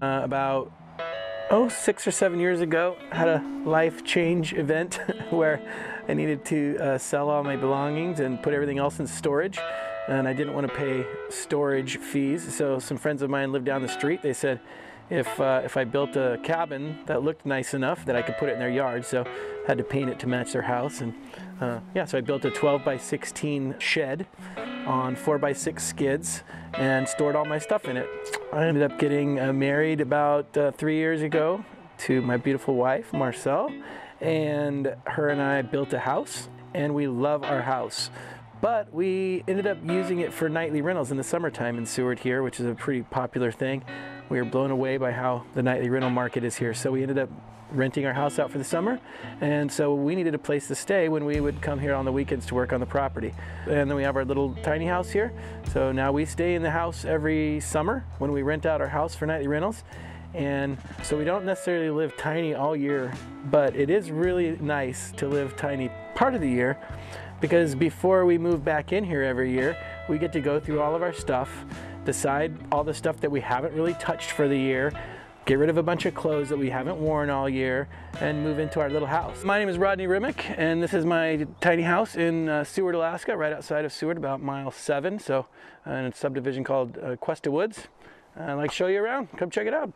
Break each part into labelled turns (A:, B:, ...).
A: Uh, about oh six or seven years ago, had a life change event where I needed to uh, sell all my belongings and put everything else in storage. And I didn't want to pay storage fees, so some friends of mine lived down the street. They said if uh, if I built a cabin that looked nice enough that I could put it in their yard, so I had to paint it to match their house. And uh, yeah, so I built a 12 by 16 shed on 4 by 6 skids and stored all my stuff in it. I ended up getting uh, married about uh, three years ago to my beautiful wife, Marcel, and her and I built a house, and we love our house. But we ended up using it for nightly rentals in the summertime in Seward here, which is a pretty popular thing. We were blown away by how the nightly rental market is here. So we ended up renting our house out for the summer. And so we needed a place to stay when we would come here on the weekends to work on the property. And then we have our little tiny house here. So now we stay in the house every summer when we rent out our house for nightly rentals. And so we don't necessarily live tiny all year, but it is really nice to live tiny part of the year because before we move back in here every year, we get to go through all of our stuff, decide all the stuff that we haven't really touched for the year, get rid of a bunch of clothes that we haven't worn all year, and move into our little house. My name is Rodney Rimmick, and this is my tiny house in uh, Seward, Alaska, right outside of Seward, about mile seven. So, uh, in a subdivision called uh, Cuesta Woods. I'd like to show you around. Come check it out.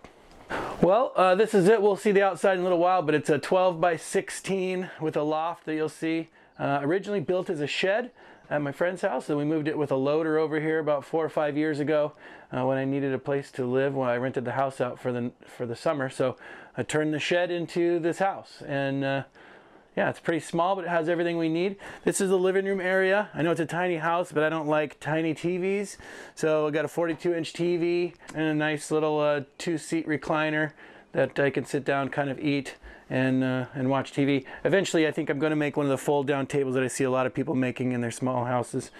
A: Well, uh, this is it. We'll see the outside in a little while, but it's a 12 by 16 with a loft that you'll see. Uh, originally built as a shed at my friend's house, and we moved it with a loader over here about four or five years ago uh, when I needed a place to live when I rented the house out for the for the summer. So I turned the shed into this house, and uh, yeah, it's pretty small, but it has everything we need. This is the living room area. I know it's a tiny house, but I don't like tiny TVs, so I got a 42-inch TV and a nice little uh, two-seat recliner that I can sit down, kind of eat and uh, and watch TV. Eventually, I think I'm going to make one of the fold down tables that I see a lot of people making in their small houses.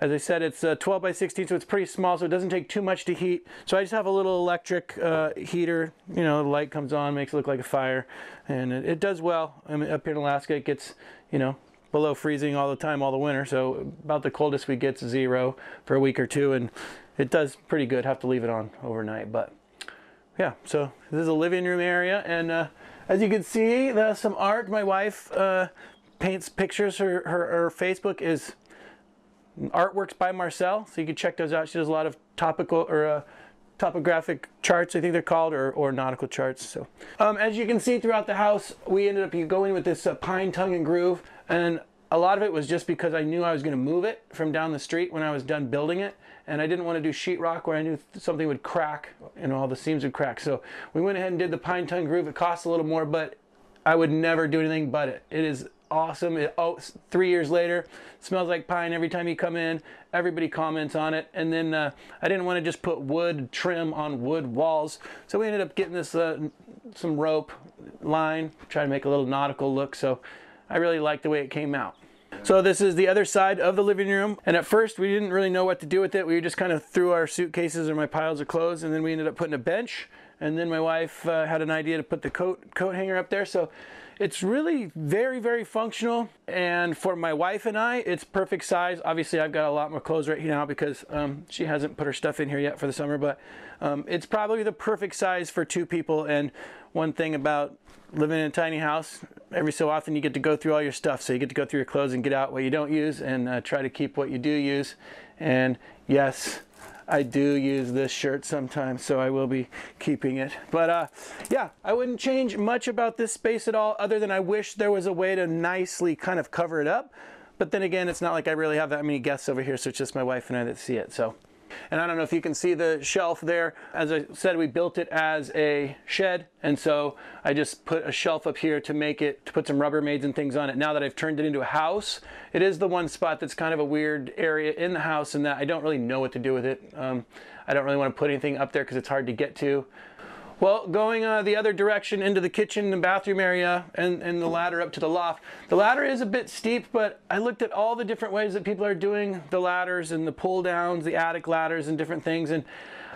A: As I said, it's uh, 12 by 16, so it's pretty small, so it doesn't take too much to heat. So I just have a little electric uh, heater. You know, the light comes on, makes it look like a fire, and it, it does well. I mean, up here in Alaska, it gets, you know, below freezing all the time, all the winter. So about the coldest we get is zero for a week or two, and it does pretty good. Have to leave it on overnight, but yeah. So this is a living room area, and uh, as you can see, there's some art. My wife uh, paints pictures. Her, her, her Facebook is artworks by Marcel, so you can check those out. She does a lot of topical or uh, topographic charts, I think they're called, or, or nautical charts. So, um, as you can see throughout the house, we ended up going with this uh, pine tongue and groove, and a lot of it was just because I knew I was going to move it from down the street when I was done building it, and I didn't want to do sheetrock where I knew something would crack and all the seams would crack. So we went ahead and did the pine tongue groove. It costs a little more, but I would never do anything but it. It is awesome. It, oh, three years later, smells like pine every time you come in. Everybody comments on it. And then uh, I didn't want to just put wood trim on wood walls, so we ended up getting this uh, some rope line, try to make a little nautical look. So I really like the way it came out. So this is the other side of the living room. And at first we didn't really know what to do with it. We just kind of threw our suitcases or my piles of clothes and then we ended up putting a bench. And then my wife uh, had an idea to put the coat, coat hanger up there. So it's really very, very functional. And for my wife and I, it's perfect size. Obviously, I've got a lot more clothes right here now because um, she hasn't put her stuff in here yet for the summer, but um, it's probably the perfect size for two people. And one thing about living in a tiny house, every so often you get to go through all your stuff. So you get to go through your clothes and get out what you don't use and uh, try to keep what you do use. And yes, I do use this shirt sometimes, so I will be keeping it. But uh, yeah, I wouldn't change much about this space at all, other than I wish there was a way to nicely kind of cover it up. But then again, it's not like I really have that many guests over here, so it's just my wife and I that see it. So and I don't know if you can see the shelf there. As I said, we built it as a shed. And so I just put a shelf up here to make it, to put some Rubbermaids and things on it. Now that I've turned it into a house, it is the one spot that's kind of a weird area in the house and that I don't really know what to do with it. Um, I don't really want to put anything up there because it's hard to get to. Well, going uh, the other direction into the kitchen and bathroom area and, and the ladder up to the loft. The ladder is a bit steep, but I looked at all the different ways that people are doing the ladders and the pull downs, the attic ladders and different things. And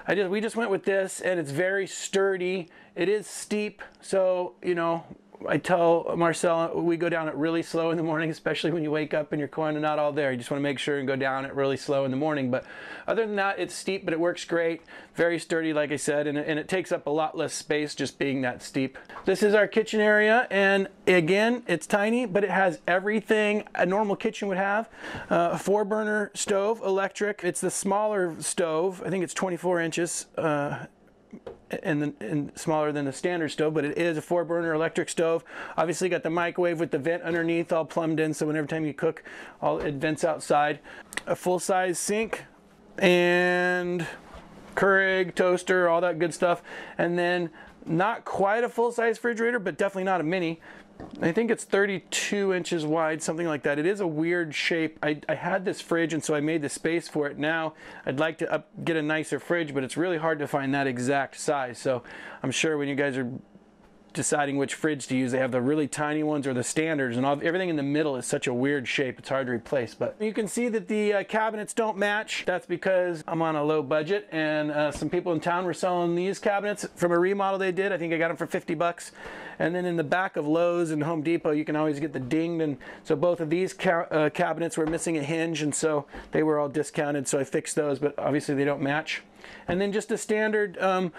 A: I just we just went with this and it's very sturdy. It is steep, so you know, I tell Marcel we go down it really slow in the morning, especially when you wake up and your coin are not all there. You just want to make sure and go down it really slow in the morning. But other than that, it's steep, but it works great. Very sturdy, like I said, and, and it takes up a lot less space just being that steep. This is our kitchen area, and again, it's tiny, but it has everything a normal kitchen would have. Uh, four burner stove, electric. It's the smaller stove. I think it's 24 inches. Uh, and, and, smaller than the standard stove, but it is a four burner electric stove. Obviously got the microwave with the vent underneath all plumbed in, so whenever time you cook, all it vents outside. A full size sink and Keurig, toaster, all that good stuff. And then not quite a full size refrigerator, but definitely not a mini. I think it's 32 inches wide, something like that. It is a weird shape. I, I had this fridge, and so I made the space for it. Now I'd like to up, get a nicer fridge, but it's really hard to find that exact size. So I'm sure when you guys are deciding which fridge to use. They have the really tiny ones or the standards, and all, everything in the middle is such a weird shape. It's hard to replace. But you can see that the uh, cabinets don't match. That's because I'm on a low budget, and uh, some people in town were selling these cabinets from a remodel they did. I think I got them for 50 bucks. And then in the back of Lowe's and Home Depot, you can always get the dinged. And so both of these ca uh, cabinets were missing a hinge, and so they were all discounted. So I fixed those, but obviously they don't match. And then just a standard um,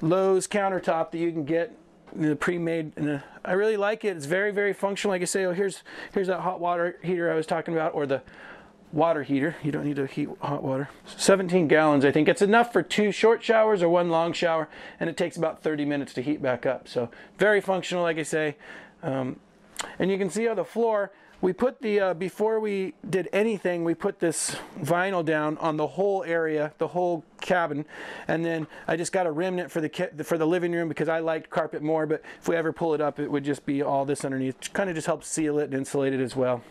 A: Lowe's countertop that you can get the pre-made and I really like it. It's very very functional. Like I say, oh here's here's that hot water heater I was talking about, or the water heater. You don't need to heat hot water. 17 gallons, I think. It's enough for two short showers or one long shower, and it takes about 30 minutes to heat back up. So very functional, like I say. Um, and you can see on the floor, we put the, uh, before we did anything, we put this vinyl down on the whole area, the whole cabin. And then I just got a remnant for the, for the living room because I liked carpet more, but if we ever pull it up, it would just be all this underneath. Kind of just helps seal it and insulate it as well.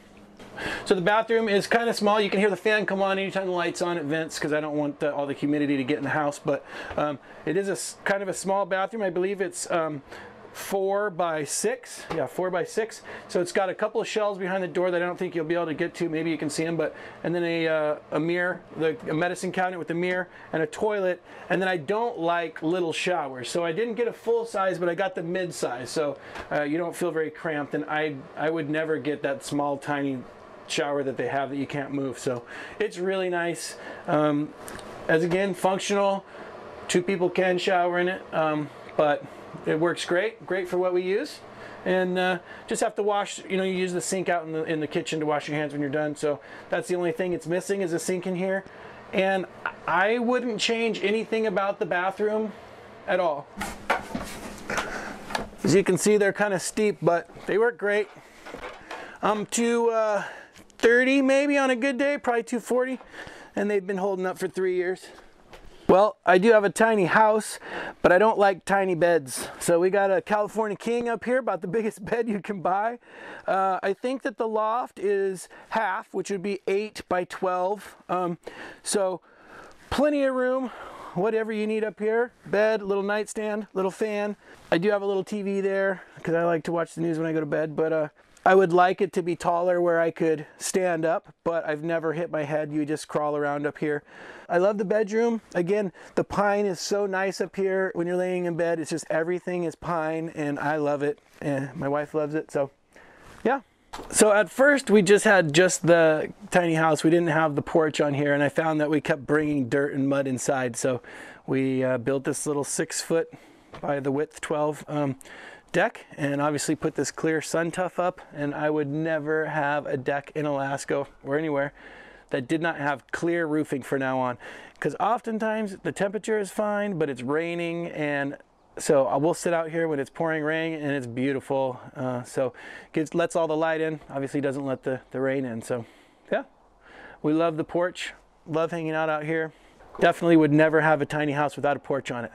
A: So the bathroom is kind of small. You can hear the fan come on anytime the light's on. It vents because I don't want the, all the humidity to get in the house. But um, it is a kind of a small bathroom. I believe it's um, four by six. Yeah, four by six. So it's got a couple of shelves behind the door that I don't think you'll be able to get to. Maybe you can see them, but and then a, uh, a mirror, the a medicine cabinet with a mirror and a toilet. And then I don't like little showers, so I didn't get a full size, but I got the mid size, so uh, you don't feel very cramped. And I I would never get that small tiny shower that they have that you can't move. So it's really nice. Um, as again, functional. Two people can shower in it, um, but it works great, great for what we use. And uh, just have to wash, you know, you use the sink out in the, in the kitchen to wash your hands when you're done. So that's the only thing it's missing is a sink in here. And I wouldn't change anything about the bathroom at all. As you can see, they're kind of steep, but they work great. I'm 230 uh, maybe on a good day, probably 240. And they've been holding up for three years. Well, I do have a tiny house, but I don't like tiny beds. So we got a California King up here, about the biggest bed you can buy. Uh, I think that the loft is half, which would be 8 by 12. Um, so plenty of room, whatever you need up here. Bed, little nightstand, little fan. I do have a little TV there because I like to watch the news when I go to bed, but uh, I would like it to be taller where I could stand up, but I've never hit my head. You just crawl around up here. I love the bedroom. Again, the pine is so nice up here when you're laying in bed. It's just everything is pine and I love it. And my wife loves it. So yeah. So at first we just had just the tiny house. We didn't have the porch on here and I found that we kept bringing dirt and mud inside. So we uh, built this little six foot by the width 12 um, deck and obviously put this clear sun Suntuf up and I would never have a deck in Alaska or anywhere that did not have clear roofing for now on. Because oftentimes the temperature is fine but it's raining and so I will sit out here when it's pouring rain and it's beautiful. Uh, so gets lets all the light in obviously doesn't let the, the rain in. So yeah we love the porch love hanging out out here definitely would never have a tiny house without a porch on it.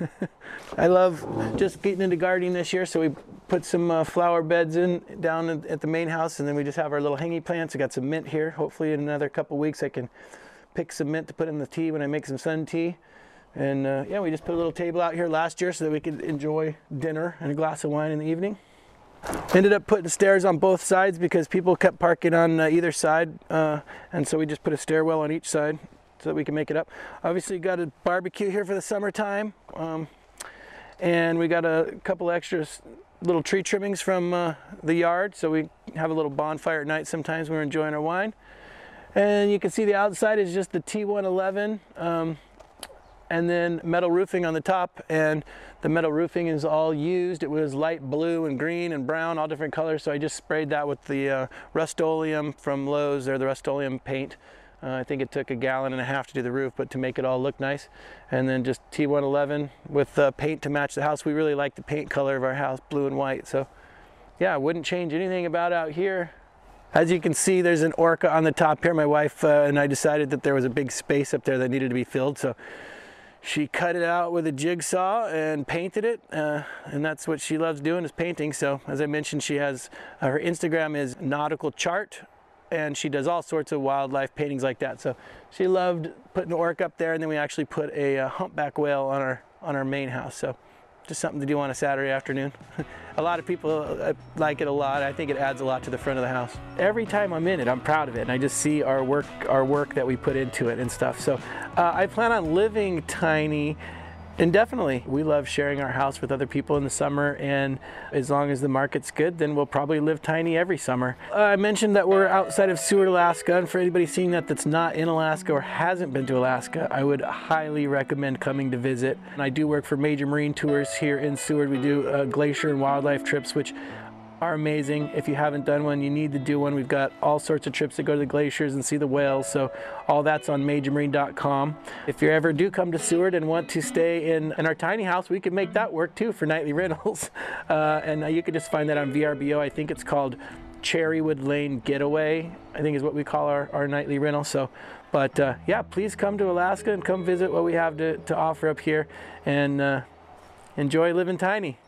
A: I love just getting into gardening this year, so we put some uh, flower beds in down at the main house, and then we just have our little hanging plants. We got some mint here. Hopefully, in another couple weeks, I can pick some mint to put in the tea when I make some sun tea. And uh, yeah, we just put a little table out here last year so that we could enjoy dinner and a glass of wine in the evening. Ended up putting stairs on both sides because people kept parking on uh, either side, uh, and so we just put a stairwell on each side so that we can make it up. Obviously got a barbecue here for the summertime. Um, and we got a couple extra little tree trimmings from uh, the yard. So we have a little bonfire at night sometimes when we're enjoying our wine. And you can see the outside is just the T111 um, and then metal roofing on the top. And the metal roofing is all used. It was light blue and green and brown, all different colors. So I just sprayed that with the uh, Rust-Oleum from Lowe's. They're the Rust-Oleum paint. Uh, I think it took a gallon and a half to do the roof, but to make it all look nice. And then just T111 with uh, paint to match the house. We really like the paint color of our house, blue and white. So yeah, wouldn't change anything about out here. As you can see, there's an orca on the top here. My wife uh, and I decided that there was a big space up there that needed to be filled. So she cut it out with a jigsaw and painted it. Uh, and that's what she loves doing is painting. So as I mentioned, she has, uh, her Instagram is nautical chart and she does all sorts of wildlife paintings like that. So she loved putting an orc up there and then we actually put a, a humpback whale on our, on our main house. So just something to do on a Saturday afternoon. a lot of people uh, like it a lot. I think it adds a lot to the front of the house. Every time I'm in it, I'm proud of it, and I just see our work, our work that we put into it and stuff. So uh, I plan on living tiny Indefinitely. We love sharing our house with other people in the summer, and as long as the market's good, then we'll probably live tiny every summer. Uh, I mentioned that we're outside of Seward, Alaska, and for anybody seeing that that's not in Alaska or hasn't been to Alaska, I would highly recommend coming to visit. And I do work for Major Marine Tours here in Seward. We do uh, glacier and wildlife trips, which are amazing. If you haven't done one, you need to do one. We've got all sorts of trips to go to the glaciers and see the whales. So all that's on majormarine.com. If you ever do come to Seward and want to stay in, in our tiny house, we can make that work too for nightly rentals. Uh, and you can just find that on VRBO. I think it's called Cherrywood Lane Getaway, I think is what we call our, our nightly rental. So, but uh, yeah, please come to Alaska and come visit what we have to, to offer up here and uh, enjoy living tiny.